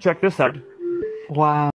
Check this out. Wow.